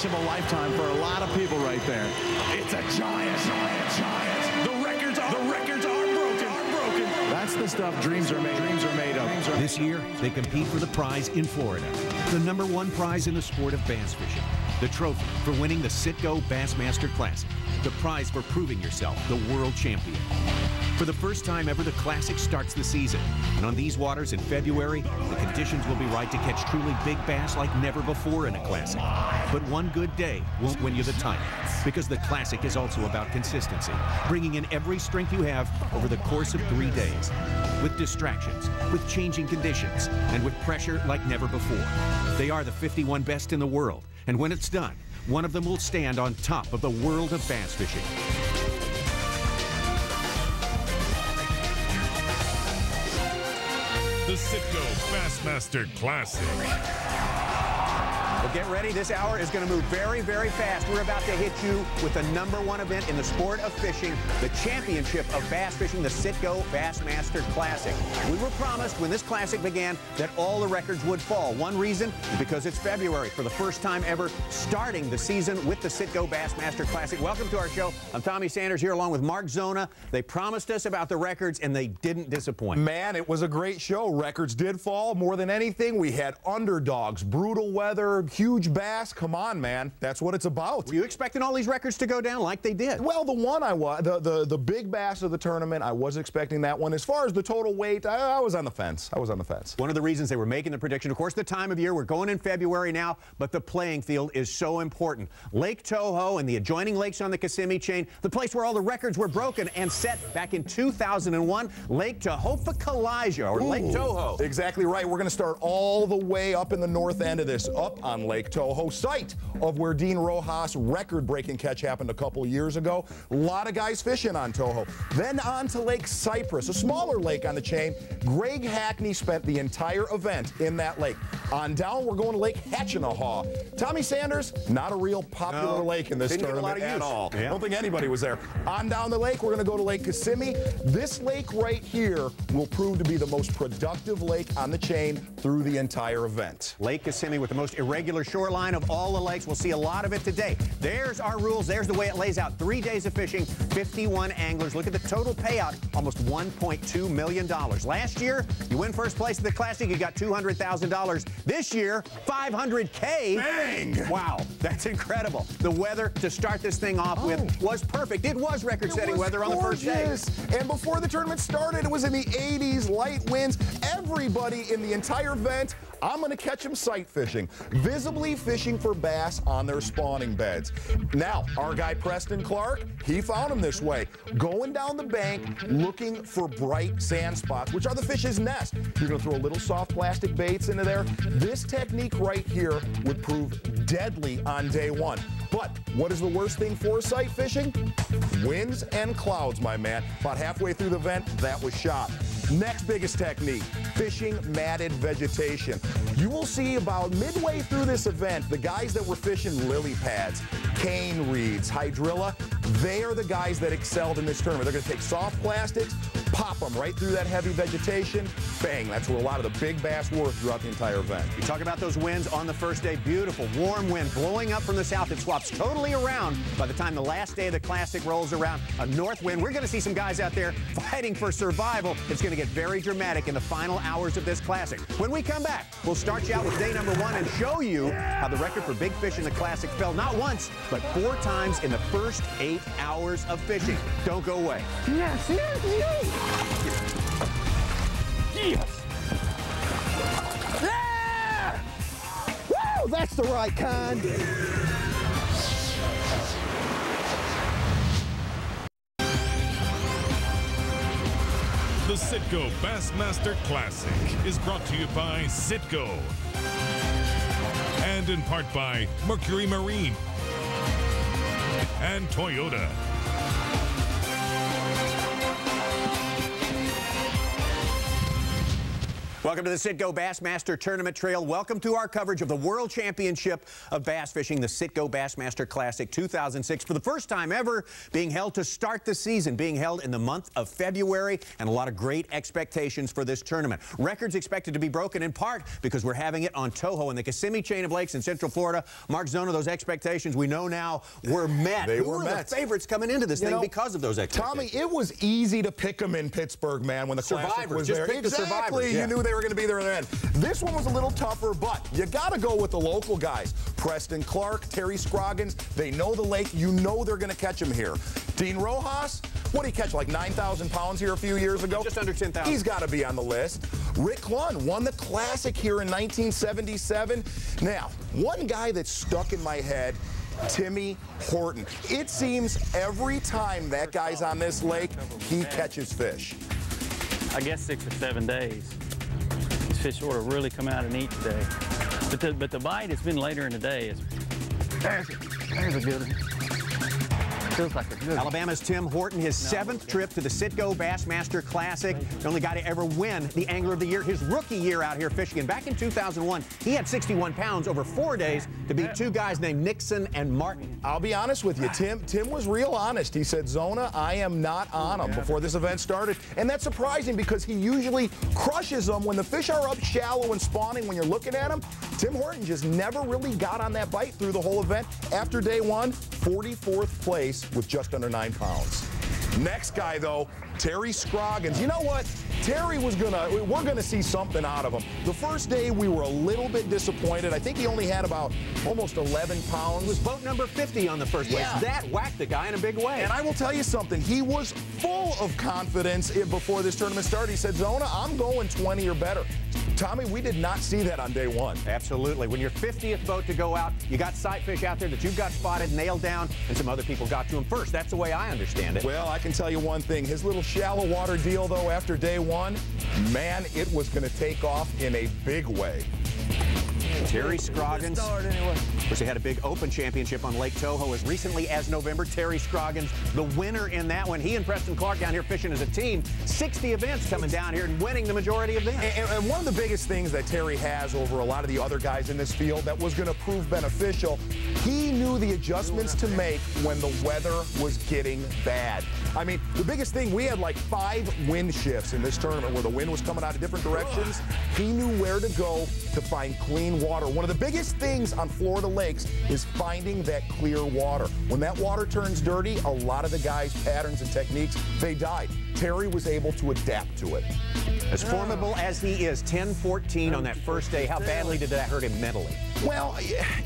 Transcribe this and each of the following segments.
fish of a lifetime for a lot of people right there. It's a giant, giant, giant. The records are, the records are broken, are broken. That's the stuff dreams are made, dreams are made of. This year, they compete for the prize in Florida, the number one prize in the sport of bass fishing, the trophy for winning the Citgo Bassmaster Classic, the prize for proving yourself the world champion. For the first time ever, the Classic starts the season. And on these waters in February, the conditions will be right to catch truly big bass like never before in a Classic. But one good day won't win you the title, because the Classic is also about consistency, bringing in every strength you have over the course of three days. With distractions, with changing conditions, and with pressure like never before. They are the 51 best in the world, and when it's done, one of them will stand on top of the world of bass fishing. The Citgo Bassmaster Classic. Get ready. This hour is going to move very, very fast. We're about to hit you with the number one event in the sport of fishing, the championship of bass fishing, the Citgo Bassmaster Classic. We were promised when this classic began that all the records would fall. One reason is because it's February for the first time ever starting the season with the Citgo Bassmaster Classic. Welcome to our show. I'm Tommy Sanders here along with Mark Zona. They promised us about the records and they didn't disappoint. Man, it was a great show. Records did fall. More than anything, we had underdogs, brutal weather, huge bass. Come on, man. That's what it's about. Were you expecting all these records to go down like they did? Well, the one I was, the, the, the big bass of the tournament, I was expecting that one. As far as the total weight, I, I was on the fence. I was on the fence. One of the reasons they were making the prediction, of course, the time of year, we're going in February now, but the playing field is so important. Lake Toho and the adjoining lakes on the Kissimmee chain, the place where all the records were broken and set back in 2001, Lake Tohopekaliga, or Lake Toho. Exactly right. We're going to start all the way up in the north end of this, up on Lake Toho, site of where Dean Rojas' record-breaking catch happened a couple years ago. A lot of guys fishing on Toho. Then on to Lake Cypress, a smaller lake on the chain. Greg Hackney spent the entire event in that lake. On down, we're going to Lake Hatchineha. Tommy Sanders, not a real popular No, lake in this didn't get a lot tournament at all. Yeah. I don't think anybody was there. On down the lake, we're going to go to Lake Kissimmee. This lake right here will prove to be the most productive lake on the chain through the entire event. Lake Kissimmee with the most irregular shoreline of all the lakes. We'll see a lot of it today. There's our rules. There's the way it lays out. Three days of fishing, 51 anglers. Look at the total payout, almost $1.2 million. Last year, you win first place at the Classic, you got $200,000. This year, 500K. Bang! Wow, that's incredible. The weather to start this thing off with oh. was perfect. It was record-setting weather on the first day. And before the tournament started, it was in the 80s, light winds. Everybody in the entire event, I'm going to catch them sight fishing, visibly fishing for bass on their spawning beds. Now, our guy Preston Clark, he found them this way, going down the bank looking for bright sand spots, which are the fish's nest. You're going to throw a little soft plastic baits into there. This technique right here would prove deadly on day one. But what is the worst thing for sight fishing? Winds and clouds, my man. About halfway through the event, that was shot. Next biggest technique, fishing matted vegetation. You will see about midway through this event, the guys that were fishing lily pads, cane reeds, hydrilla, they are the guys that excelled in this tournament. They're going to take soft plastics, pop them right through that heavy vegetation, bang. That's where a lot of the big bass were throughout the entire event. You talk about those winds on the first day. Beautiful, warm wind blowing up from the south. It swaps totally around by the time the last day of the Classic rolls around. A north wind. We're going to see some guys out there fighting for survival. It's going to get very dramatic in the final hours of this Classic. When we come back, we'll start you out with day number one and show you how the record for big fish in the Classic fell not once, but four times in the first eight hours of fishing. Don't go away. Yes, yes, yes. Yes. Yeah! Woo! That's the right kind. The Citgo Bassmaster Classic is brought to you by Citgo and in part by Mercury Marine and Toyota. Welcome to the Citgo Bassmaster Tournament Trail. Welcome to our coverage of the World Championship of Bass Fishing, the Citgo Bassmaster Classic 2006. For the first time ever, being held to start the season, being held in the month of February, and a lot of great expectations for this tournament. Records expected to be broken in part because we're having it on Toho and the Kissimmee chain of lakes in Central Florida. Mark Zona, those expectations we know now were met. They Who were met. the favorites coming into this You thing know, because of those expectations? Tommy, it was easy to pick them in Pittsburgh, man, when the classic was Just there. the exactly. survivors, yeah. You knew they were going to be there in the end. This one was a little tougher, but you got to go with the local guys. Preston Clark, Terry Scroggins. They know the lake. You know they're going to catch him here. Dean Rojas, what did he catch? Like 9,000 pounds here a few years ago? Just under 10,000. He's got to be on the list. Rick Clunn won the classic here in 1977. Now, one guy that's stuck in my head Timmy Horton. It seems every time that guy's on this lake, he catches fish. I guess six or seven days. Fish ought to really come out and eat today. But the, but the bite has been later in the day. There's, there's a good one. Feels like a good. Alabama's Tim Horton, his seventh trip to the Citgo Bassmaster Classic. The only guy to ever win the Angler of the Year. His rookie year out here fishing. And back in 2001, he had 61 pounds over four days to beat two guys named Nixon and Martin. I'll be honest with you, Tim. Tim was real honest. He said, "Zona, I am not on them." Before this event started, and that's surprising because he usually crushes them when the fish are up shallow and spawning. When you're looking at them, Tim Horton just never really got on that bite through the whole event. After day one, 44th place with just under nine pounds. Next guy, though, Terry Scroggins. You know what? Terry was gonna, we're gonna see something out of him. The first day we were a little bit disappointed. I think he only had about almost 11 pounds. He was boat number 50 on the first place. Yeah. That whacked the guy in a big way. And I will tell you something, he was full of confidence before this tournament started. He said, Zona, I'm going 20 or better. Tommy, we did not see that on day one. Absolutely. When your 50th boat to go out, you got sight fish out there that you've got spotted, nailed down, and some other people got to him first. That's the way I understand it. Well, I can tell you one thing. His little shallow water deal, though, after day one, man, it was going to take off in a big way. Terry Scroggins. Of course, had a big open championship on Lake Toho as recently as November. Terry Scroggins, the winner in that one. He and Preston Clark down here fishing as a team. 60 events coming down here and winning the majority of them. And, and one of the biggest things that Terry has over a lot of the other guys in this field that was going to prove beneficial, he knew the adjustments to make when the weather was getting bad. I mean, the biggest thing, we had like five wind shifts in this tournament where the wind was coming out of different directions. He knew where to go to find clean water. One of the biggest things on Florida lakes is finding that clear water. When that water turns dirty, a lot of the guys' patterns and techniques, they died. Terry was able to adapt to it. As formidable as he is, 10-14 on that first day, how badly did that hurt him mentally? Well,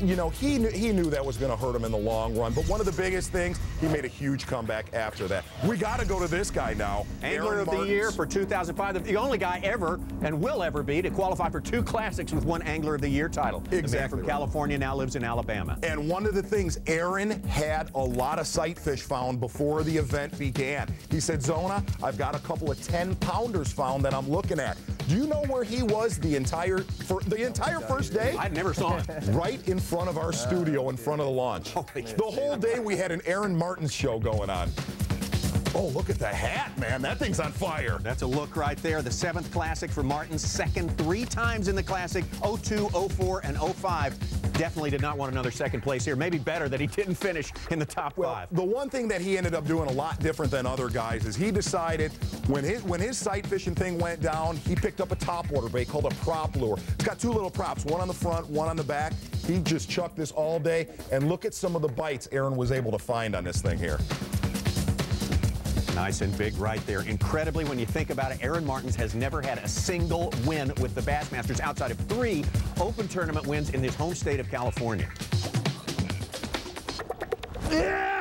you know, he knew, he knew that was going to hurt him in the long run. But one of the biggest things, he made a huge comeback after that. We got to go to this guy now. Angler Aaron of the Year for 2005, the only guy ever and will ever be to qualify for two classics with one Angler of the Year title. Exactly from right. California now lives in Alabama. And one of the things, Aaron had a lot of sight fish found before the event began. He said, Zona, I've got a couple of 10 pounders found that I'm looking at. Do you know where he was the entire for the entire first day? I never saw him. right in front of our studio, in front of the launch. The whole day we had an Aaron Martin show going on. Oh, look at the hat, man. That thing's on fire. That's a look right there. The seventh classic for Martin, second three times in the classic, 02, 04, and 05. Definitely did not want another second place here. Maybe better that he didn't finish in the top Well, five. the one thing that he ended up doing a lot different than other guys is he decided when his when his sight fishing thing went down, he picked up a top water bait called a prop lure. It's got two little props, one on the front, one on the back. He just chucked this all day, and look at some of the bites Aaron was able to find on this thing here. Nice and big right there. Incredibly, when you think about it, Aaron Martens has never had a single win with the Bassmasters outside of three open tournament wins in his home state of California. Yeah!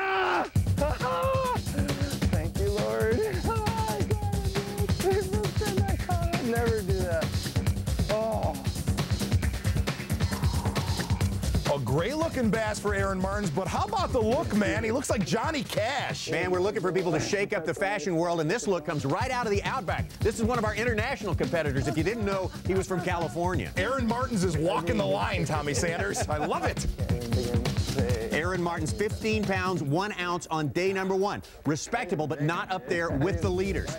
Looking bass for Aaron Martens, but how about the look, man? He looks like Johnny Cash. Man, we're looking for people to shake up the fashion world, and this look comes right out of the Outback. This is one of our international competitors. If you didn't know, he was from California. Aaron Martens is walking the line, Tommy Sanders. I love it. Aaron Martens, 15 pounds, one ounce on day number one. Respectable, but not up there with the leaders.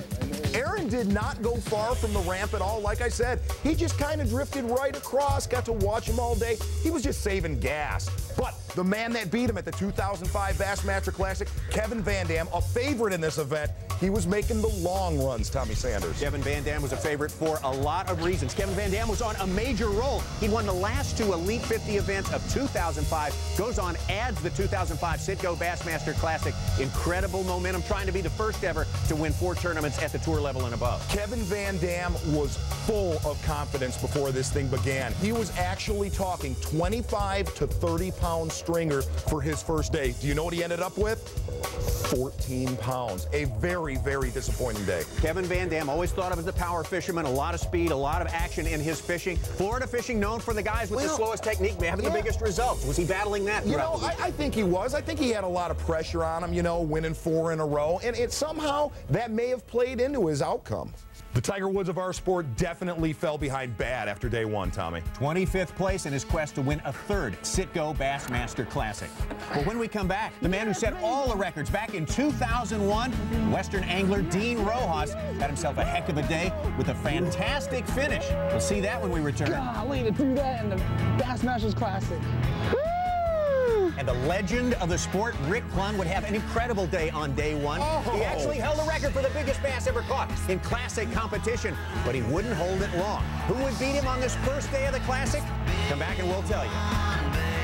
Aaron did not go far from the ramp at all. Like I said, he just kind of drifted right across. Got to watch him all day. He was just saving gas. But the man that beat him at the 2005 Bassmaster Classic, Kevin Van Dam, a favorite in this event, he was making the long runs, Tommy Sanders. Kevin Van Dam was a favorite for a lot of reasons. Kevin Van Dam was on a major roll. He won the last two Elite 50 events of 2005, goes on, adds the 2005 Citgo Bassmaster Classic. Incredible momentum, trying to be the first ever to win four tournaments at the tour level and above. Kevin Van Dam was full of confidence before this thing began. He was actually talking 25 to 30 pound stringer for his first day. Do you know what he ended up with? 14 pounds. A very, very disappointing day. Kevin Van Dam always thought of as the power fisherman, a lot of speed, a lot of action in his fishing. Florida fishing known for the guys with Well, the slowest technique, having yeah. the biggest results. Was he battling that You know. I, I think he was. I think he had a lot of pressure on him, you know, winning four in a row. And it somehow that may have played into his outcome. The Tiger Woods of our sport definitely fell behind bad after day one, Tommy. 25th place in his quest to win a third Citgo Bassmaster Classic. But when we come back, the man who set all the records back in 2001, Western angler Dean Rojas, had himself a heck of a day with a fantastic finish. We'll see that when we return. Golly, to do that in the Bassmasters Classic. And the legend of the sport, Rick Clunn, would have an incredible day on day one. Oh. He actually held the record for the biggest bass ever caught in classic competition, but he wouldn't hold it long. Who would beat him on this first day of the classic? Come back and we'll tell you.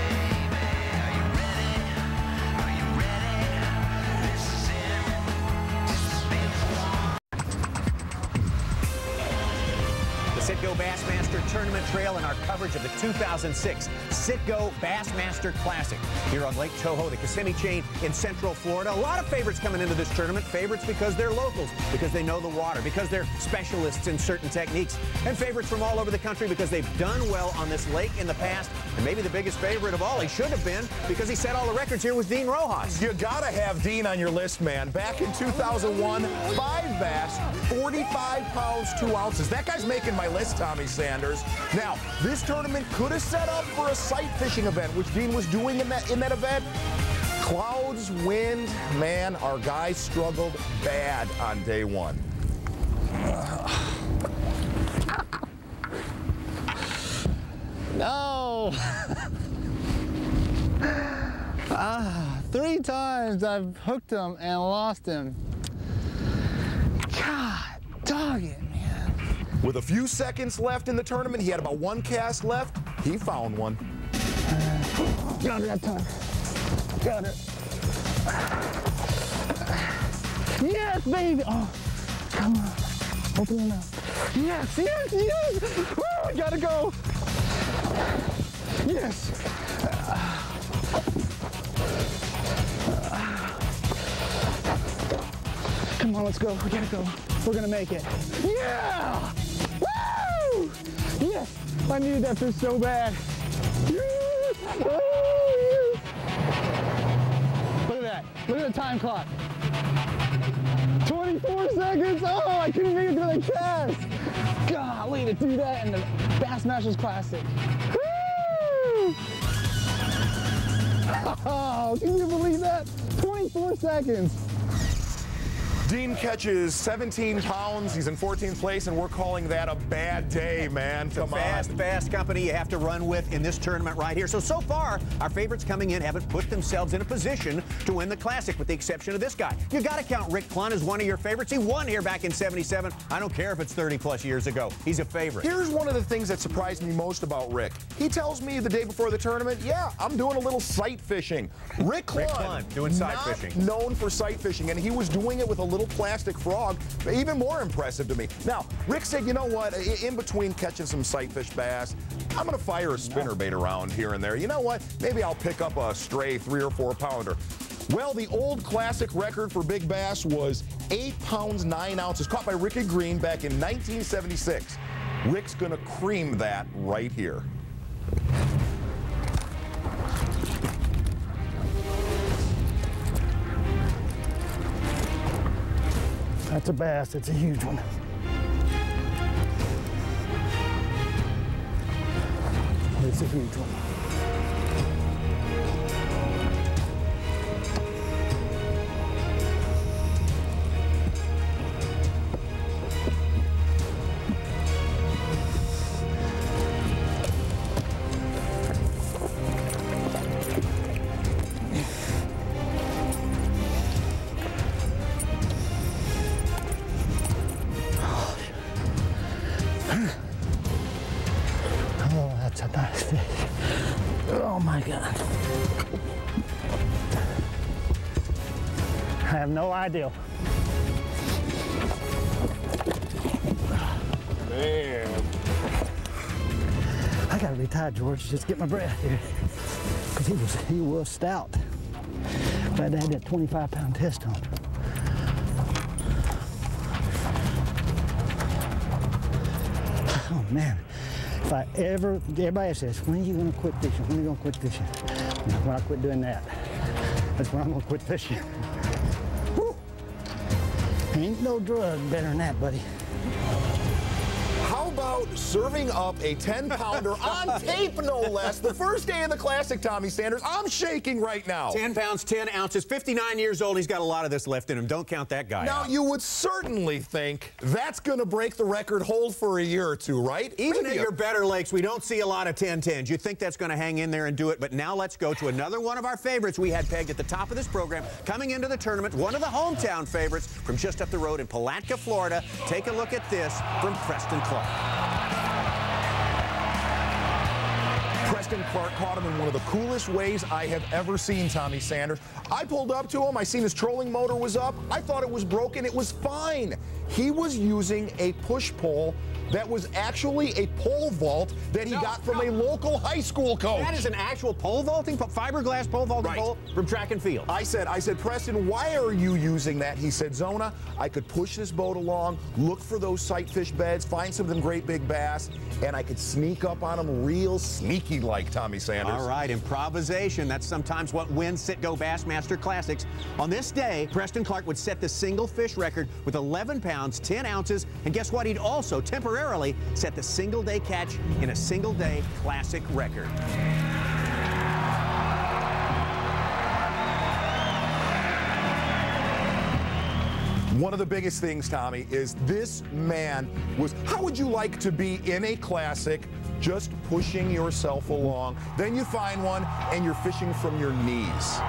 Coverage of the 2006 Citgo Bassmaster Classic here on Lake Toho, the Kissimmee chain in Central Florida. A lot of favorites coming into this tournament. Favorites because they're locals, because they know the water, because they're specialists in certain techniques, and favorites from all over the country because they've done well on this lake in the past. And maybe the biggest favorite of all, he should have been because he set all the records here was Dean Rojas. You gotta have Dean on your list, man. Back in 2001, five bass, 45 pounds, two ounces. That guy's making my list, Tommy Sanders. Now, this tournament could have set up for a sight fishing event, which Dean was doing in that in that event. Clouds, wind, man, our guys struggled bad on day one. No. ah, three times I've hooked him and lost him. God, dog it. With a few seconds left in the tournament, he had about one cast left. He found one. Got it that time. Got it. Yes, baby. Oh, come on. Open it up. Yes, yes, yes. Woo, gotta go. Yes. Come on, let's go. We gotta go. We're gonna make it. Yeah! I needed that fish so bad. Yes! Oh, yes! Look at that. Look at the time clock. 24 seconds. Oh, I couldn't make it to the cast. Golly, to do that in the Bassmasters Classic. Woo! Oh, can you believe that? 24 seconds. Dean catches 17 pounds. He's in 14th place, and we're calling that a bad day, man. It's a Come fast, on. fast company you have to run with in this tournament right here. So, so far, our favorites coming in haven't put themselves in a position to win the Classic, with the exception of this guy. You got to count Rick Clunn as one of your favorites. He won here back in 77. I don't care if it's 30 plus years ago. He's a favorite. Here's one of the things that surprised me most about Rick. He tells me the day before the tournament, yeah, I'm doing a little sight fishing. Rick Clunn, Rick Clunn, doing sight not fishing. known for sight fishing, and he was doing it with a little plastic frog. Even more impressive to me. Now, Rick said, you know what? In between catching some sightfish bass, I'm going to fire a spinnerbait around here and there. You know what? Maybe I'll pick up a stray three or four pounder. Well, the old classic record for big bass was 8 pounds 9 ounces, caught by Ricky Green back in 1976. Rick's gonna cream that right here. That's a bass. It's a huge one. It's a huge one. I George, just get my breath here. Cause he was he was stout. But I had that 25 pound test on. Oh man. If I ever everybody says, when are you gonna quit fishing? When are you gonna quit fishing? When I quit doing that. That's when I'm gonna quit fishing. Woo! Ain't no drug better than that, buddy. About serving up a 10 pounder on tape, no less? The first day of the Classic, Tommy Sanders. I'm shaking right now. 10 pounds, 10 ounces, 59 years old. He's got a lot of this left in him. Don't count that guy Now, out. you would certainly think that's going to break the record hold for a year or two, right? Even Maybe at your better lakes, we don't see a lot of 10-10s. You think that's going to hang in there and do it, but now let's go to another one of our favorites we had pegged at the top of this program. Coming into the tournament, one of the hometown favorites from just up the road in Palatka, Florida. Take a look at this from Preston Clark. Preston Clark caught him in one of the coolest ways I have ever seen, Tommy Sanders. I pulled up to him. I seen his trolling motor was up. I thought it was broken. It was fine. He was using a push pole that was actually a pole vault that he No, got from no. a local high school coach. That is an actual pole vaulting, fiberglass pole vaulting Right. pole from track and field. I said, I said, Preston, why are you using that? He said, Zona, I could push this boat along, look for those sight fish beds, find some of them great big bass, and I could sneak up on them real sneaky like Tommy Sanders. All right, improvisation. That's sometimes what wins Citgo Bassmaster Classics. On this day, Preston Clark would set the single fish record with 11 pounds, 10 ounces, and guess what? He'd also temporarily set the single day catch in a single day classic record. One of the biggest things, Tommy, is this man was. How would you like to be in a classic, just pushing yourself along? Then you find one and you're fishing from your knees.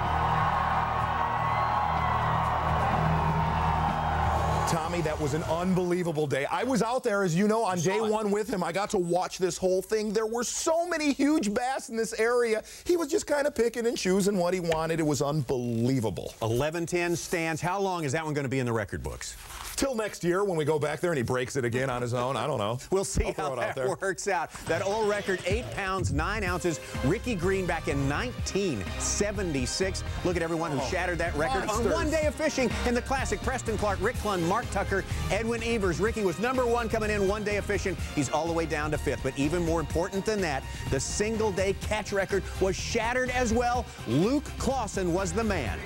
Tommy, that was an unbelievable day. I was out there, as you know, on day one with him. I got to watch this whole thing. There were so many huge bass in this area. He was just kind of picking and choosing what he wanted. It was unbelievable. 11-10 stands. How long is that one going to be in the record books? Till next year when we go back there and he breaks it again on his own. I don't know. We'll see I'll how it out that there. works out. That old record, 8 pounds, 9 ounces. Ricky Green back in 1976. Look at everyone who Oh, shattered that record on one day of fishing in the classic. Preston Clark, Rick Clunn, Mark Tucker, Edwin Evers. Ricky was number one coming in one day of fishing. He's all the way down to fifth. But even more important than that, the single day catch record was shattered as well. Luke Clausen was the man.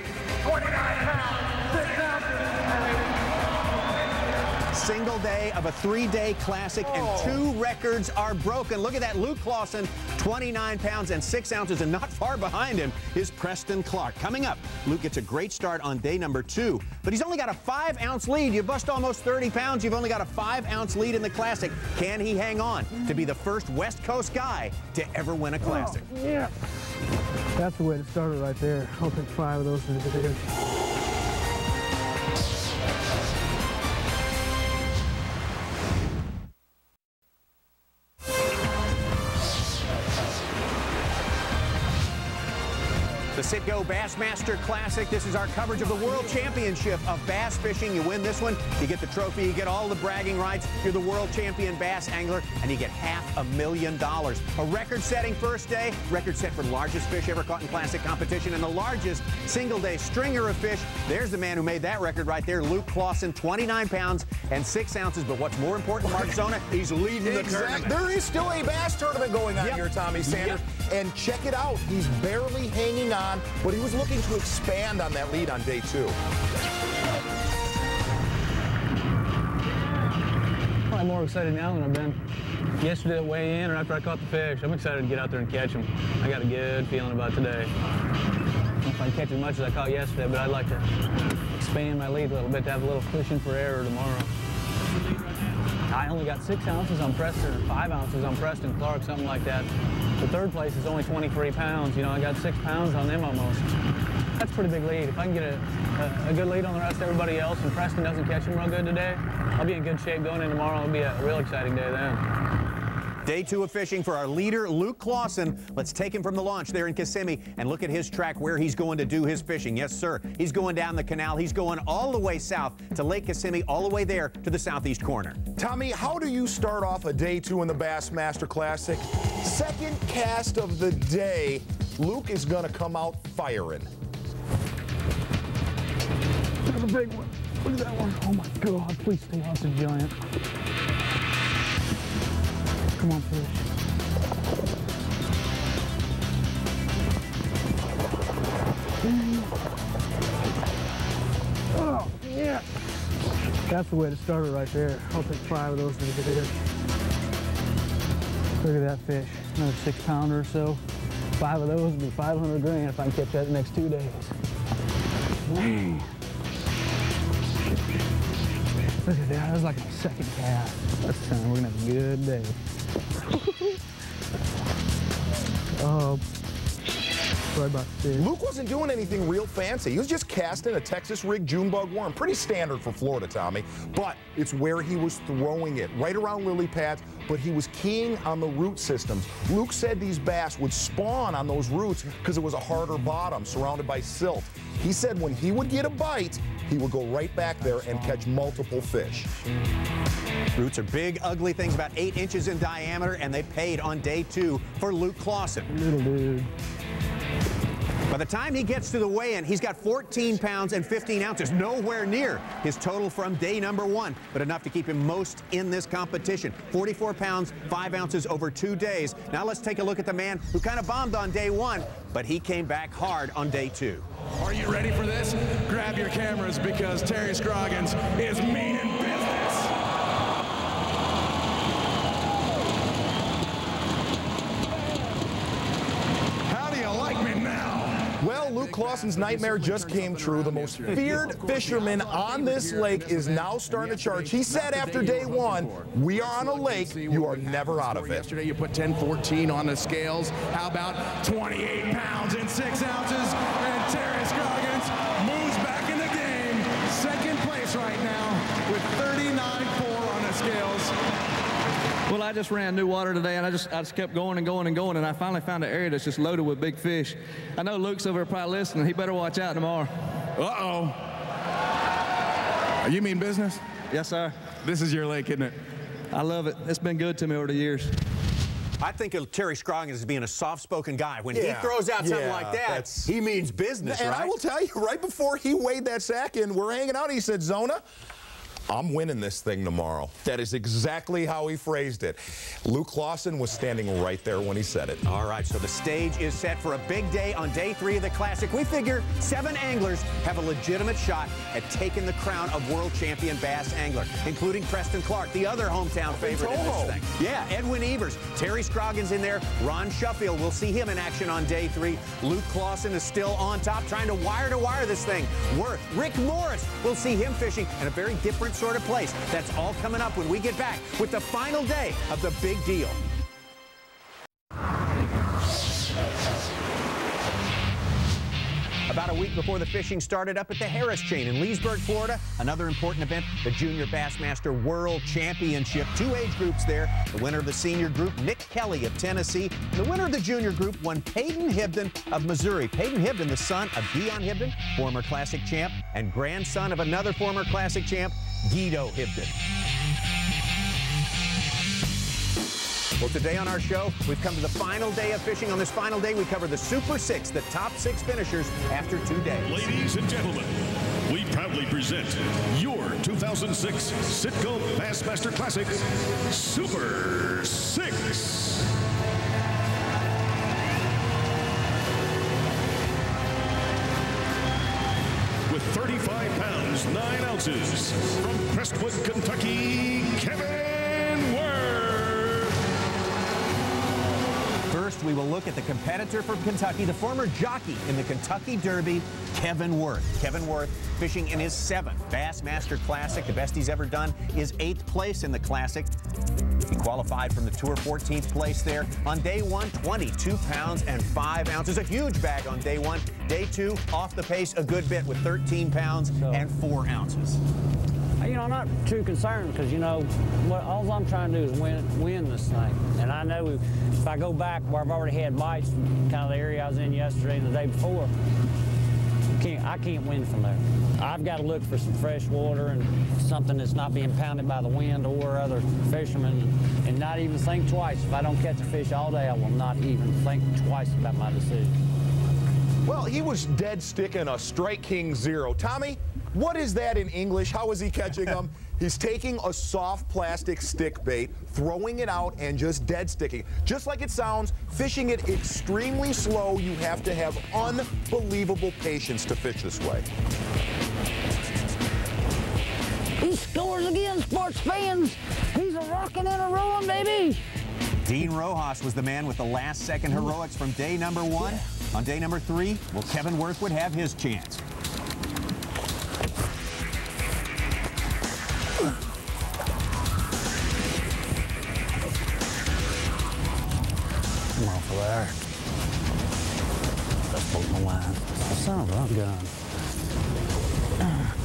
Single day of a three-day classic, Oh. and two records are broken. Look at that, Luke Clausen, 29 pounds and six ounces, and not far behind him is Preston Clark. Coming up, Luke gets a great start on day number two, but he's only got a five-ounce lead. You bust almost 30 pounds, you've only got a five-ounce lead in the classic. Can he hang on to be the first West Coast guy to ever win a classic? Oh, yeah. That's the way to start it right there. I'll take five of those the Citgo Bassmaster Classic. This is our coverage of the World Championship of Bass Fishing. You win this one, you get the trophy, you get all the bragging rights. You're the world champion bass angler, and you get half a million dollars. A record-setting first day, record set for largest fish ever caught in classic competition, and the largest single-day stringer of fish. There's the man who made that record right there, Luke Clausen, 29 pounds and six ounces. But what's more important, Mark Zona, he's leading the Exactly. tournament. There is still a bass tournament going on Yep. here, Tommy Sanders. And check it out. He's barely hanging on, but he was looking to expand on that lead on day two. Probably more excited now than I've been yesterday at weigh in or after I caught the fish. I'm excited to get out there and catch them. I got a good feeling about today. I don't know if I catch as much as I caught yesterday, but I'd like to expand my lead a little bit to have a little cushion for error tomorrow. I only got six ounces on Preston, or five ounces on Preston Clark, something like that. The third place is only 23 pounds. You know, I got six pounds on them almost. That's a pretty big lead. If I can get a, a, a good lead on the rest of everybody else and Preston doesn't catch him real good today, I'll be in good shape going in tomorrow. It'll be a real exciting day then. Day two of fishing for our leader, Luke Clausen. Let's take him from the launch there in Kissimmee and look at his track where he's going to do his fishing. Yes, sir. He's going down the canal. He's going all the way south to Lake Kissimmee, all the way there to the southeast corner. Tommy, how do you start off a day two in the Bassmaster Classic? Second cast of the day, Luke is going to come out firing. That's a big one. Look at that one. Oh my God, please stay on. It's a giant. Come on, fish. Oh, yeah. That's the way to start it right there. I'll take five of those get it. Look at that fish. Another six pounder or so. Five of those would be 500 grand if I can catch that the next two days. Man. Look at that. That was like a second cast. That's time. We're gonna have a good day. Um, this. Luke wasn't doing anything real fancy. He was just casting a Texas rig June bug worm. Pretty standard for Florida, Tommy. But it's where he was throwing it, right around lily pads, but he was keying on the root systems. Luke said these bass would spawn on those roots because it was a harder bottom surrounded by silt. He said when he would get a bite, he would go right back there and catch multiple fish. Roots are big, ugly things about eight inches in diameter, and they paid on day two for Luke Clausen. Little dude. By the time he gets to the weigh-in, he's got 14 pounds and 15 ounces, nowhere near his total from day number one, but enough to keep him most in this competition. 44 pounds, 5 ounces over two days. Now let's take a look at the man who kind of bombed on day one, but he came back hard on day two. Are you ready for this? Grab your cameras because Terry Scroggins is meaning business. How do you like me now? Well, Luke Clausen's nightmare just came true. The most feared fisherman on this lake is now starting to charge. He said after day one, we are on a lake, you are never out of it. Yesterday you put 10, 14 on the scales. How about 28 pounds and 6 ounces? And Terry Scroggins moves back in the game. Second place right now with 39.4 on the scales. Well, I just ran new water today, and I just I just kept going and going and going, and I finally found an area that's just loaded with big fish. I know Luke's over there probably listening. He better watch out tomorrow. Uh-oh. You mean business? Yes, sir. This is your lake, isn't it? I love it. It's been good to me over the years. I think of Terry Scroggins as being a soft-spoken guy. When he throws out something yeah, like that, that's- he means business, And right? I will tell you, right before he weighed that sack in, we're hanging out, he said, Zona, I'm winning this thing tomorrow. That is exactly how he phrased it. Luke Clausen was standing right there when he said it. All right, so the stage is set for a big day on day three of the Classic. We figure seven anglers have a legitimate shot at taking the crown of world champion bass angler, including Preston Clark, the other hometown favorite in this thing. Yeah, Edwin Evers, Terry Scroggins in there, Ron Shuffield. We'll see him in action on day three. Luke Clausen is still on top, trying to wire to wire this thing. Wirth, Rick Morris, we'll see him fishing in a very different sort of place. That's all coming up when we get back with the final day of the big deal. About a week before the fishing started up at the Harris Chain in Leesburg, Florida, another important event, the Junior Bassmaster World Championship. Two age groups there. The winner of the senior group, Nick Kelly of Tennessee. The winner of the junior group won Peyton Hibdon of Missouri. Peyton Hibdon, the son of Dion Hibdon, former Classic champ, and grandson of another former Classic champ, Guido Hibdon. Well, today on our show, we've come to the final day of fishing. On this final day, we cover the Super Six, the top six finishers after two days. Ladies and gentlemen, we proudly present your 2006 Citgo Bassmaster Classic Super Six. 9 ounces, from Crestwood, Kentucky, Kevin Wirth. First, we will look at the competitor from Kentucky, the former jockey in the Kentucky Derby, Kevin Wirth. Kevin Wirth fishing in his seventh Bassmaster Classic. The best he's ever done is eighth place in the Classic. He qualified from the Tour 14th place there. On day one, 22 pounds and 5 ounces. A huge bag on day one. Day two, off the pace a good bit with 13 pounds and 4 ounces. You know, I'm not too concerned because, you know, what, all I'm trying to do is win, win this thing. And I know if I go back where I've already had bites, kind of the area I was in yesterday and the day before, can't, I can't win from there. I've got to look for some fresh water and something that's not being pounded by the wind or other fishermen and, and not even think twice. If I don't catch a fish all day, I will not even think twice about my decision. Well, he was dead sticking a Strike King Zero. Tommy, what is that in English? How is he catching them? He's taking a soft plastic stick bait, throwing it out, and just dead sticking. Just like it sounds, fishing it extremely slow. You have to have unbelievable patience to fish this way. He scores again, sports fans. He's a rocking and a rolling, baby. Dean Rojas was the man with the last second heroics from day number one. On day number three, well, Kevin Worthwood have his chance. There. That's broke my line. Son of a gun.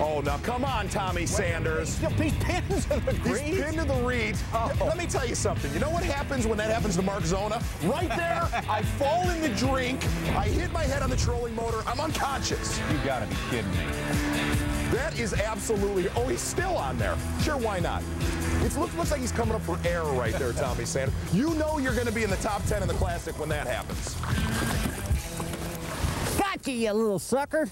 Oh, now come on, Tommy Sanders. He's pinned to the He's pinned to the reeds. Oh. Let me tell you something. You know what happens when that happens to Mark Zona? Right there, I fall in the drink. I hit my head on the trolling motor. I'm unconscious. You gotta be kidding me. That is absolutely. Oh, he's still on there. Sure, why not? It looks, like he's coming up for air right there, Tommy Sanders. You know you're going to be in the top 10 in the Classic when that happens. Got you, little sucker.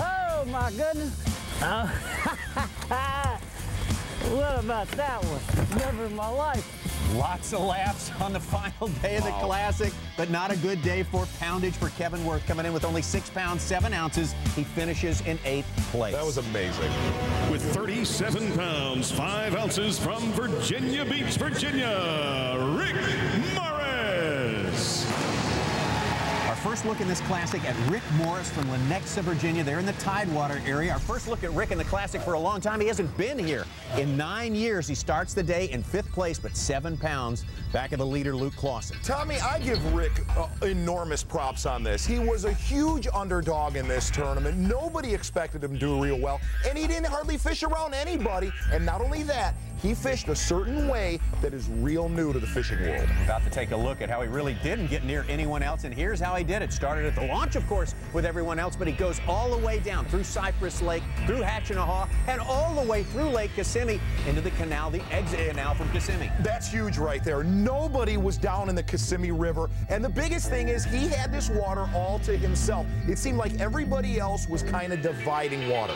oh my goodness. What about that one? Never in my life. Lots of laps on the final day of the Classic, but not a good day for poundage for Kevin Wirth, coming in with only six pounds, seven ounces. He finishes in eighth place. That was amazing. With 37 pounds, 5 ounces from Virginia Beach, Virginia, Rick first look in this Classic at Rick Morris from Lenexa, Virginia. They're in the Tidewater area. Our first look at Rick in the Classic for a long time. He hasn't been here in nine years. He starts the day in fifth place, but seven pounds back of the leader, Luke Clausen. Tommy, I give Rick uh, enormous props on this. He was a huge underdog in this tournament. Nobody expected him to do real well, and he didn't hardly fish around anybody. And not only that, he fished a certain way that is real new to the fishing world. About to take a look at how he really didn't get near anyone else, and here's how he did it. Started at the launch, of course, with everyone else, but he goes all the way down through Cypress Lake, through Hatchineha, and all the way through Lake Kissimmee into the canal, the exit canal from Kissimmee. That's huge right there. Nobody was down in the Kissimmee River. And the biggest thing is he had this water all to himself. It seemed like everybody else was kind of dividing water.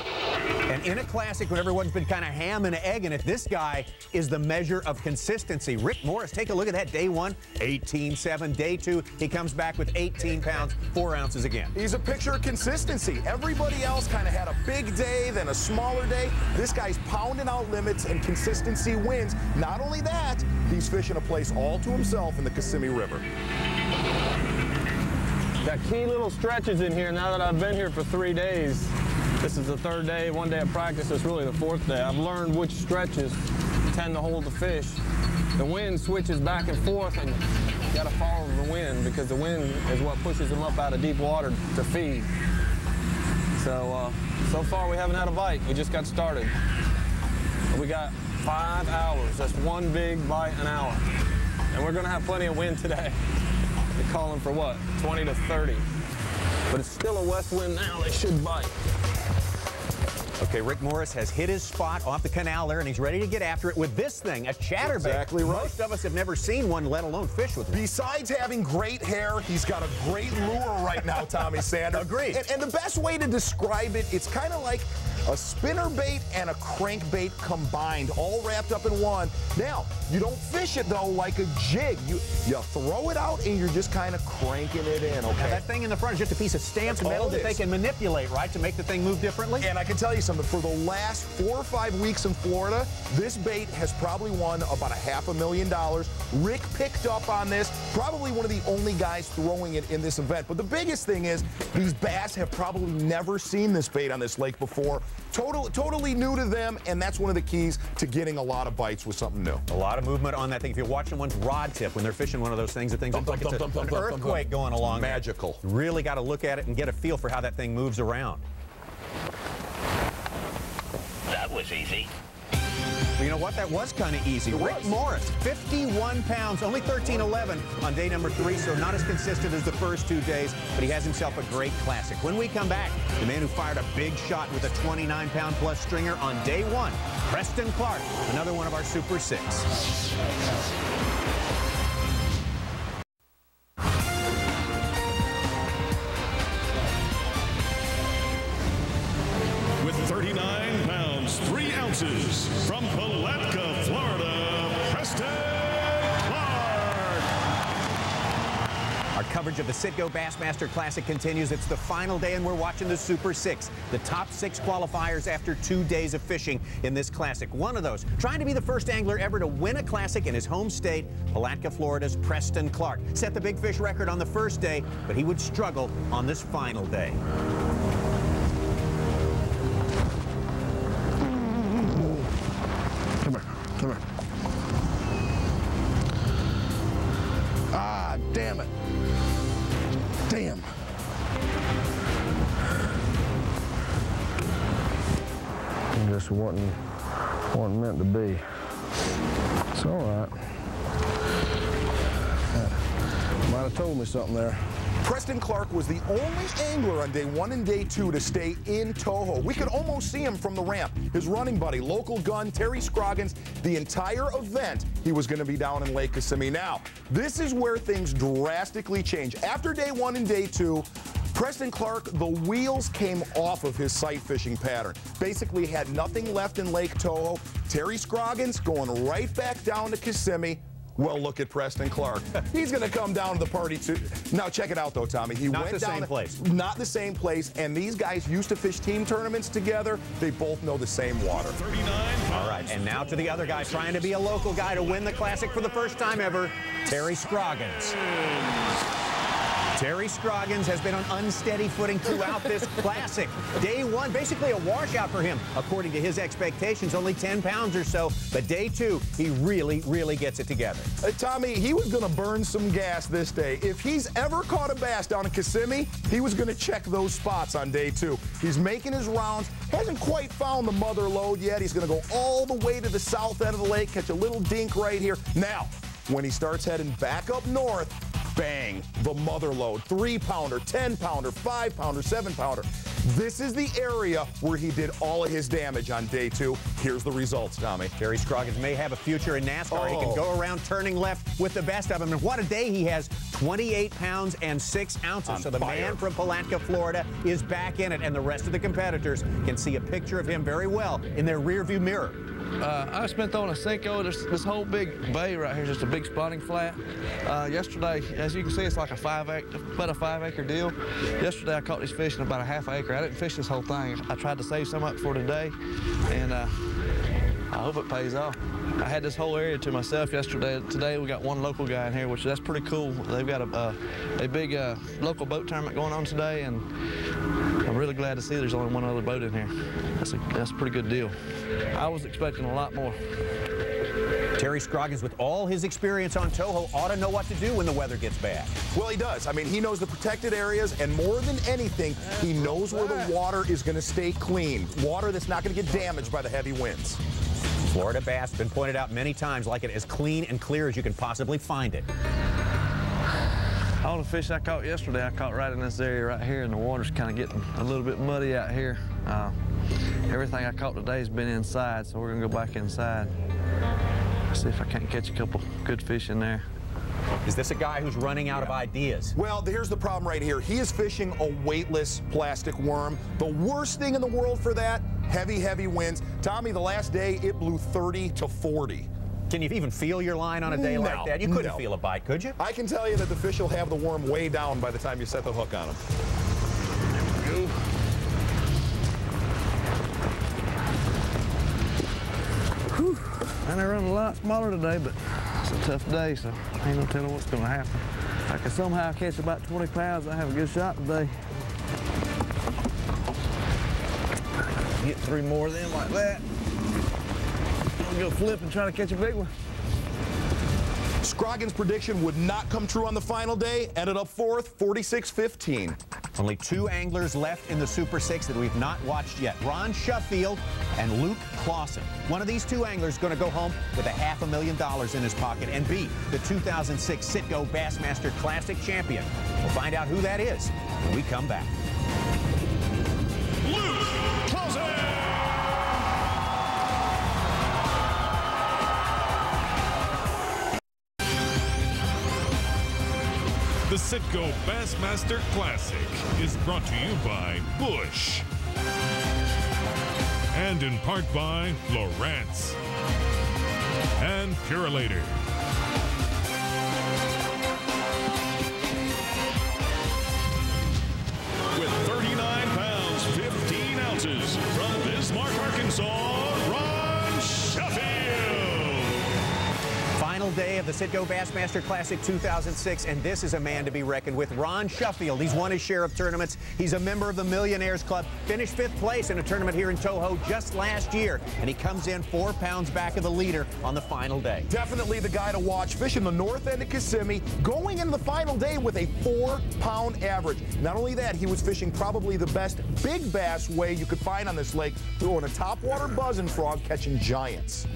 And in a classic when everyone's been kind of ham and egg, and if this guy is the measure of consistency. Rick Morris, take a look at that. Day one, 18.7. Day two, he comes back with 18 pounds, 4 ounces again. He's a picture of consistency. Everybody else kind of had a big day, then a smaller day. This guy's pounding out limits and consistency wins. Not only that, he's fishing a place all to himself in the Kissimmee River. Got key little stretches in here now that I've been here for three days. This is the third day, one day of practice. It's really the fourth day. I've learned which stretches tend to hold the fish. The wind switches back and forth and you gotta follow the wind because the wind is what pushes them up out of deep water to feed. So, uh, so far we haven't had a bite. We just got started. We got five hours. That's one big bite an hour. And we're gonna have plenty of wind today. They're calling for what? 20 to 30. But it's still a west wind now. They should bite. Okay, Rick Morris has hit his spot off the canal there, and he's ready to get after it with this thing, a chatterbait. Exactly right. Most of us have never seen one, let alone fish with one. Besides having great hair, he's got a great lure right now, Tommy Sanders. Agreed. And, and the best way to describe it, it's kind of like A spinner bait and a crankbait combined, all wrapped up in one. Now, you don't fish it though like a jig. You you throw it out and you're just kind of cranking it in, okay? Now that thing in the front is just a piece of stamped That's metal that they can manipulate, right, to make the thing move differently? And I can tell you something, for the last four or five weeks in Florida, this bait has probably won about a half a million dollars. Rick picked up on this, probably one of the only guys throwing it in this event. But the biggest thing is these bass have probably never seen this bait on this lake before. Total, totally new to them, and that's one of the keys to getting a lot of bites with something new. A lot of movement on that thing. If you're watching one's rod tip when they're fishing one of those things, the thing looks like it's a- thump, thump, an thump, thump, earthquake thump. going along. Magical. You really got to look at it and get a feel for how that thing moves around. That was easy. You know what? That was kind of easy. Rick Morris, 51 pounds, only 13.11 on day number three, so not as consistent as the first two days, but he has himself a great classic. When we come back, the man who fired a big shot with a 29-pound plus stringer on day one, Preston Clark, another one of our Super Six. Citgo Bassmaster Classic continues. It's the final day, and we're watching the Super Six, the top six qualifiers after two days of fishing in this classic. One of those, trying to be the first angler ever to win a classic in his home state, Palatka, Florida's Preston Clark. Set the big fish record on the first day, but he would struggle on this final day. Was the only angler on day one and day two to stay in Toho. We could almost see him from the ramp. His running buddy, local gun Terry Scroggins, the entire event, he was going to be down in Lake Kissimmee. Now, this is where things drastically change. After day one and day two, Preston Clark, the wheels came off of his sight fishing pattern. Basically had nothing left in Lake Toho. Terry Scroggins going right back down to Kissimmee. Well, look at Preston Clark. He's going to come down to the party too. Now, check it out, though, Tommy. He Not went the down same place. Not the same place. And these guys used to fish team tournaments together. They both know the same water. 39 All right, and now to the other guy trying to be a local guy to win the Classic for the first time ever, Terry Scroggins. Terry Scroggins has been on unsteady footing throughout this Classic. Day one, basically a washout for him, according to his expectations, only 10 pounds or so. But day two, he really, really gets it together. Uh, Tommy, he was going to burn some gas this day. If he's ever caught a bass down in Kissimmee, he was going to check those spots on day two. He's making his rounds, hasn't quite found the mother lode yet. He's going to go all the way to the south end of the lake, catch a little dink right here. Now, when he starts heading back up north, bang, the mother lode. Three pounder, 10 pounder, five pounder, seven pounder. This is the area where he did all of his damage on day two. Here's the results, Tommy. Terry Scroggins may have a future in NASCAR. He can Oh. go around turning left with the best of them. And what a day he has 28 pounds and 6 ounces. On so the fire. man from Palatka, Florida is back in it. And the rest of the competitors can see a picture of him very well in their rearview mirror. Uh, I spent on a Cinco. This, this whole big bay right here is just a big spawning flat. Uh, yesterday, as you can see, it's like a five acre, about a five acre deal. Yesterday, I caught these fish in about a half acre. I didn't fish this whole thing. I tried to save some up for today, and uh, I hope it pays off. I had this whole area to myself yesterday. Today, we got one local guy in here, which that's pretty cool. They've got a, a big uh, local boat tournament going on today, and I'm really glad to see there's only one other boat in here. That's a, that's a pretty good deal. I was expecting a lot more. Terry Scroggins, with all his experience on Toho, ought to know what to do when the weather gets bad. Well, he does. I mean, he knows the protected areas, and more than anything, he knows where the water is going to stay clean. Water that's not going to get damaged by the heavy winds. Florida bass has been pointed out many times, like it as clean and clear as you can possibly find it. All the fish I caught yesterday, I caught right in this area right here, and the water's kind of getting a little bit muddy out here. Uh, everything I caught today has been inside, so we're gonna go back inside. See if I can't catch a couple good fish in there. Is this a guy who's running out of ideas? Well, here's the problem right here. He is fishing a weightless plastic worm. The worst thing in the world for that, heavy, heavy winds. Tommy, the last day, it blew 30 to 40. Can you even feel your line on a day No, like that? You couldn't no. feel a bite, could you? I can tell you that the fish will have the worm way down by the time you set the hook on him. Lot smaller today, but it's a tough day, so ain't no telling what's gonna happen. If I can somehow catch about 20 pounds, I have a good shot today. Get three more of them like that. I'll go flip and try to catch a big one. Scroggins' prediction would not come true on the final day. Ended up fourth, 46-15. Only two anglers left in the Super Six that we've not watched yet. Ron Shuffield and Luke Clausen. One of these two anglers is going to go home with a half a million dollars in his pocket and be the 2006 Citgo Bassmaster Classic champion. We'll find out who that is when we come back. The Citgo Bassmaster Classic is brought to you by Busch and in part by Lowrance and Purolator. Day of the Citgo Bassmaster Classic 2006, and this is a man to be reckoned with. Ron Shuffield. He's won his share of tournaments. He's a member of the Millionaires Club. Finished fifth place in a tournament here in Toho just last year, and he comes in four pounds back of the leader on the final day. Definitely the guy to watch. Fishing the north end of Kissimmee, going into the final day with a four-pound average. Not only that, he was fishing probably the best big bass way you could find on this lake, throwing a topwater buzzing frog, catching giants.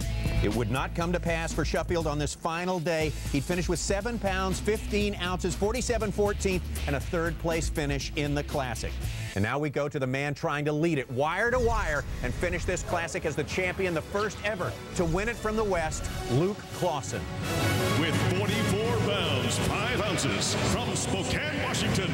It would not come to pass for Shuffield on this final day. He'd finish with 7 pounds, 15 ounces, 47 14th, and a third place finish in the Classic. And now we go to the man trying to lead it wire to wire and finish this Classic as the champion, the first ever to win it from the West, Luke Clausen. With 44 pounds, 5 ounces from Spokane, Washington,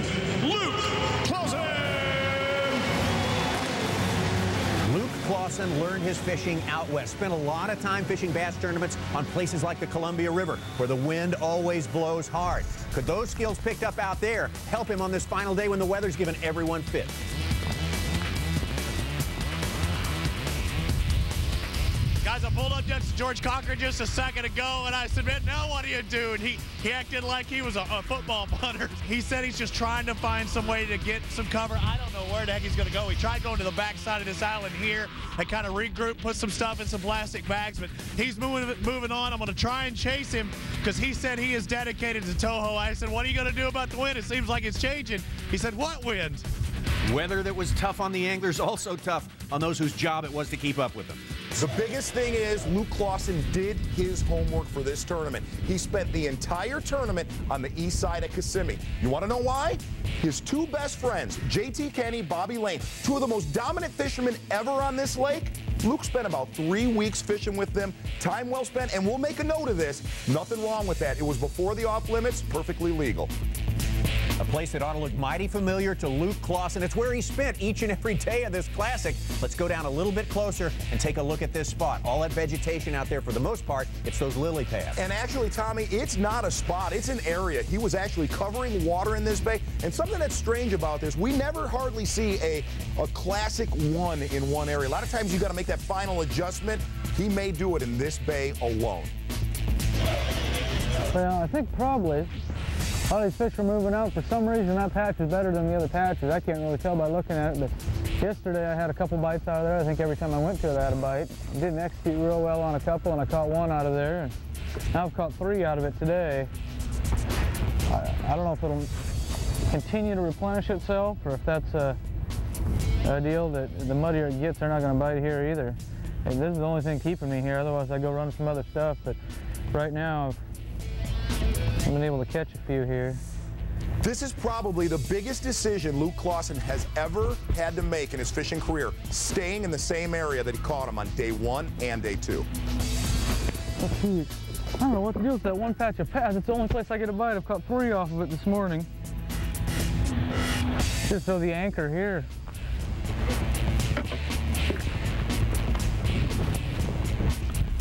Clausen learned his fishing out west. Spent a lot of time fishing bass tournaments on places like the Columbia River, where the wind always blows hard. Could those skills picked up out there help him on this final day when the weather's given everyone fit? Pulled up to George Cochran just a second ago, and I said, man, now what do you do? And he, he acted like he was a, a football punter. He said he's just trying to find some way to get some cover. I don't know where the heck he's going to go. He tried going to the backside of this island here and kind of regroup, put some stuff in some plastic bags, but he's moving, moving on. I'm going to try and chase him because he said he is dedicated to Toho. I said, what are you going to do about the wind? It seems like it's changing. He said, what wind? Weather that was tough on the anglers, also tough on those whose job it was to keep up with them. The biggest thing is Luke Clausen did his homework for this tournament. He spent the entire tournament on the east side of Kissimmee. You want to know why? His two best friends, JT Kenney, Bobby Lane, two of the most dominant fishermen ever on this lake. Luke spent about three weeks fishing with them. Time well spent, and we'll make a note of this. Nothing wrong with that. It was before the off limits, perfectly legal. A place that ought to look mighty familiar to Luke Clausen. It's where he spent each and every day of this classic. Let's go down a little bit closer and take a look at this spot. All that vegetation out there, for the most part, it's those lily pads. And actually, Tommy, it's not a spot, it's an area. He was actually covering water in this bay. And something that's strange about this, we never hardly see a, a classic one in one area. A lot of times you got to make that final adjustment. He may do it in this bay alone. Well, I think probably all these fish are moving out. For some reason, that patch is better than the other patches. I can't really tell by looking at it, but yesterday I had a couple bites out of there. I think every time I went to it, I had a bite. Didn't execute real well on a couple, and I caught one out of there. And now I've caught three out of it today. I, I don't know if it'll continue to replenish itself or if that's a, a deal that the muddier it gets, they're not going to bite here either. And this is the only thing keeping me here. Otherwise, I'd go run some other stuff. But right now, I've been able to catch a few here. This is probably the biggest decision Luke Clausen has ever had to make in his fishing career, staying in the same area that he caught him on day one and day two. Let's see. I don't know what to do with that one patch of pass. It's the only place I get a bite. I've caught three off of it this morning. Just throw the anchor here.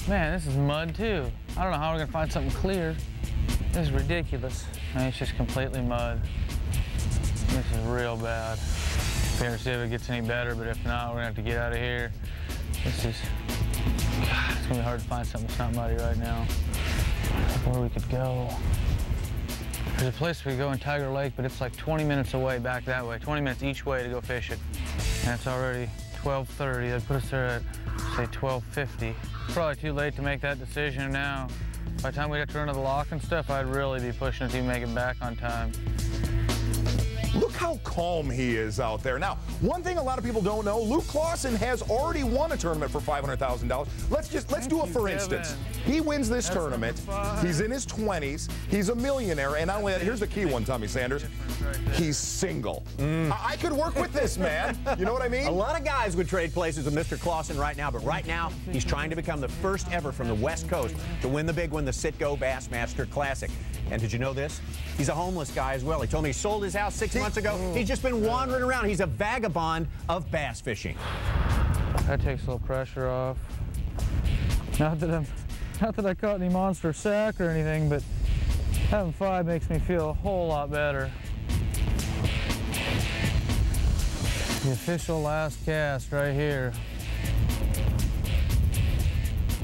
Man, this is mud too. I don't know how we're gonna find something clear. This is ridiculous. It's just completely mud. This is real bad. Can't see if it gets any better, but if not, we're gonna have to get out of here. This is, it's gonna be hard to find something that's not muddy right now. Where we could go. There's a place we could go in Tiger Lake, but it's like 20 minutes away back that way. 20 minutes each way to go fish it. And it's already 12.30. They'd put us there at, say, 12.50. Probably too late to make that decision now. By the time we get to the lock and stuff, I'd really be pushing to make it back on time. Look how calm he is out there. Now, one thing a lot of people don't know, Luke Clausen has already won a tournament for $500,000. Let's just let's do it for you, instance. He wins this That's tournament. He's in his 20s. He's a millionaire. And not only that, here's the key one, Tommy Sanders. He's single. I, I could work with this man. You know what I mean? A lot of guys would trade places with Mr. Clausen right now, but right now he's trying to become the first ever from the West Coast to win the big one, the Citgo Bassmaster Classic. And did you know this? He's a homeless guy as well. He told me he sold his house six months ago. Mm. He's just been wandering around. He's a vagabond of bass fishing. That takes a little pressure off. Not that I'm, not that I caught any monster sack or anything, but having five makes me feel a whole lot better. The official last cast right here.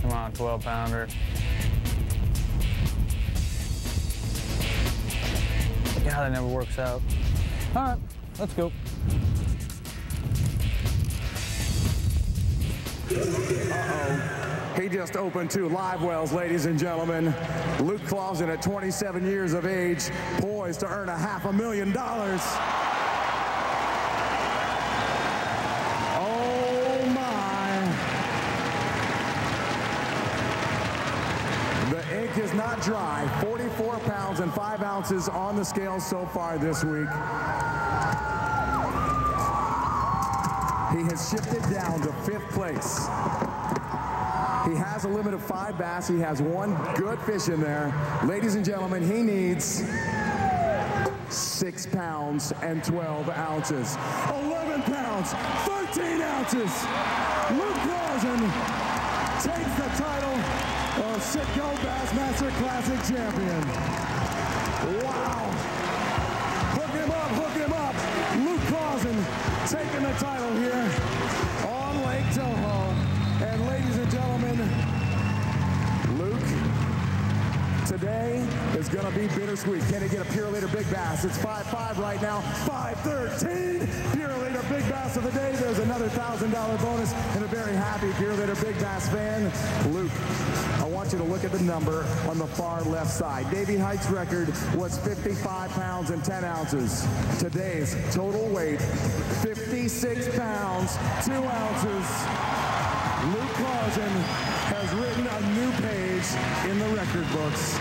Come on, 12 pounder. God, that never works out. All right, let's go. He just opened two live wells, ladies and gentlemen. Luke Clausen at 27 years of age, poised to earn a half a million dollars. Oh my. Is not dry. 44 pounds and 5 ounces on the scales so far this week. He has shifted down to fifth place. He has a limit of five bass. He has one good fish in there. Ladies and gentlemen, he needs six pounds and 12 ounces. 11 pounds, 13 ounces. Luke Clausen takes the title of Citgo Bassmaster Classic champion. Wow. Hook him up, hook him up. Luke Clausen taking the title here on Lake Toho. And ladies and gentlemen, Luke, today is going to be bittersweet. Can he get a Purolator Big Bass? It's 5-5 right now, 5-13. Purolator Big Bass of the day. There's another $1,000 bonus and a very happy Purolator Big Bass fan. Luke, want you to look at the number on the far left side. Davy Hite's record was 55 pounds and 10 ounces. Today's total weight, 56 pounds, 2 ounces. Luke Clausen has written a new page in the record books.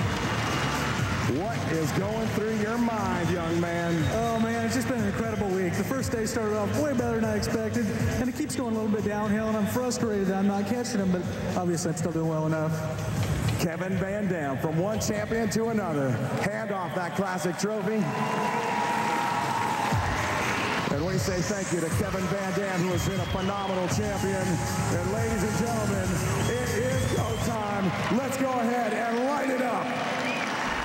What is going through your mind, young man? Oh man, it's just been an incredible week. The first day started off way better than I expected, and it keeps going a little bit downhill, and I'm frustrated that I'm not catching them, but obviously I'm still doing well enough. Kevin Van Dam, from one champion to another. Hand off that classic trophy. And we say thank you to Kevin Van Dam, who has been a phenomenal champion. And ladies and gentlemen, it is go time. Let's go ahead and light it up.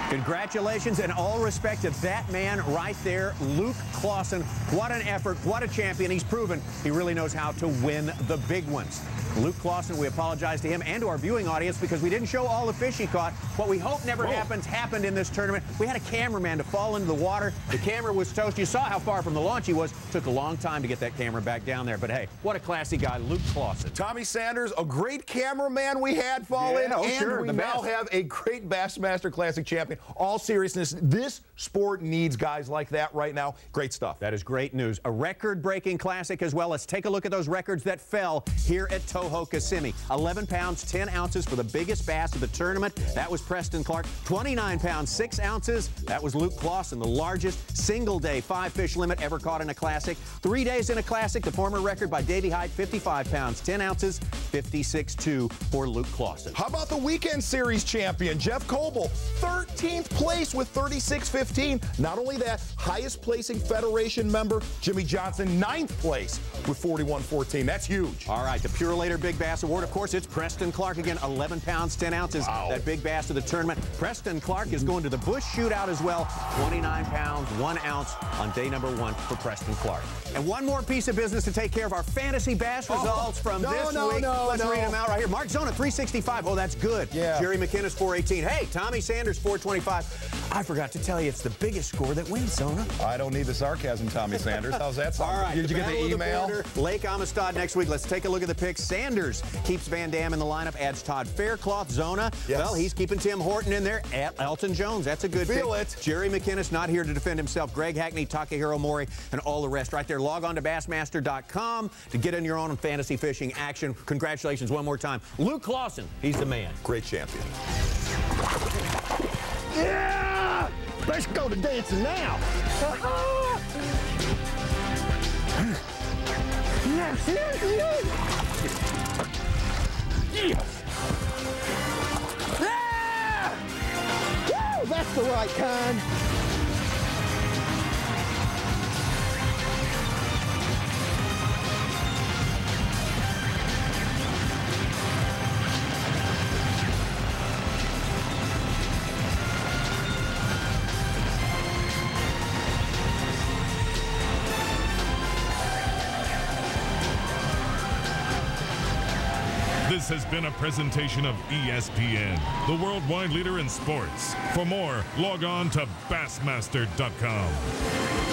Congratulations and all respect to that man right there, Luke Clausen. What an effort, what a champion. He's proven he really knows how to win the big ones. Luke Clausen, we apologize to him and to our viewing audience because we didn't show all the fish he caught. What we hope never happens happened in this tournament. We had a cameraman to fall into the water. The camera was toast. You saw how far from the launch he was. Took a long time to get that camera back down there. But hey, what a classy guy, Luke Clausen. Tommy Sanders, a great cameraman we had fall in, oh, and sure, we now best. have a great Bassmaster Classic champion. all seriousness, this sport needs guys like that right now. Great stuff. That is great news. A record-breaking classic as well. Let's take a look at those records that fell here at Toho Kissimmee. 11 pounds, 10 ounces for the biggest bass of the tournament. That was Preston Clark. 29 pounds, 6 ounces. That was Luke Clausen, the largest single-day five-fish limit ever caught in a classic. Three days in a classic, the former record by Davy Hite, 55 pounds, 10 ounces, 56.2 for Luke Clausen. How about the weekend series champion, Jeff Coble? 13th place with 36.15. Not only that, highest placing Federation member, Jimmy Johnson, 9th place with 41.14. That's huge. All right, the Big Bass Award, of course, it's Preston Clark again, 11 pounds, 10 ounces. Wow. That big bass of the tournament. Preston Clark is going to the Busch Shootout as well, 29 pounds, 1 ounce on day number one for Preston Clark. And one more piece of business to take care of our fantasy bass Oh, results from no, this no, week. no, Let's read them out right here. Mark Zona, 365. Oh, that's good. Yeah. Jerry McKinnis, 418. Hey, Tommy Sanders, 425. I forgot to tell you, it's the biggest score that wins, Zona. I don't need the sarcasm, Tommy Sanders. How's that sound? All right. Did you get the email? border, Lake Amistad next week. Let's take a look at the picks. Sanders keeps Van Dam in the lineup, adds Todd Faircloth. Zona, Yes. well, he's keeping Tim Horton in there. At Alton Jones, that's a good Feel pick. it. Jerry McKinnis not here to defend himself. Greg Hackney, Takahiro Omori, and all the rest right there. Log on to Bassmaster.com to get in your own fantasy fishing action. Congratulations one more time. Luke Clausen, he's the man. Great champion. Yeah! Let's go to dancing now. yes, yes, Yeah! Woo, that's the right kind. Been a presentation of ESPN, the worldwide leader in sports. For more, log on to Bassmaster.com.